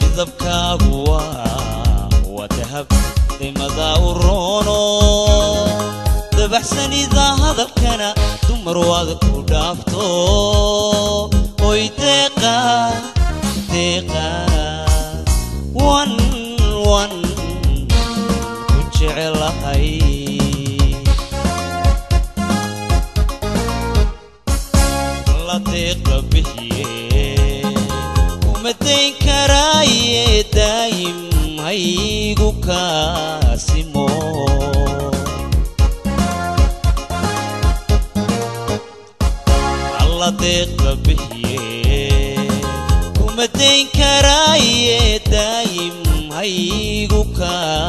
midabkaagu waa dahab daymadaa u roono. Dabaxsanida hadalkana dumar waad ku dhaafto. Oy deeqa deeqa wan wan ku jecelahay deeqa bixiye kuma dayn karaaye daayim haygu kaasimo alla deeqa bixiye kuma dayn karaaye daayim haygu kaa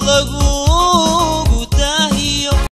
lagoon.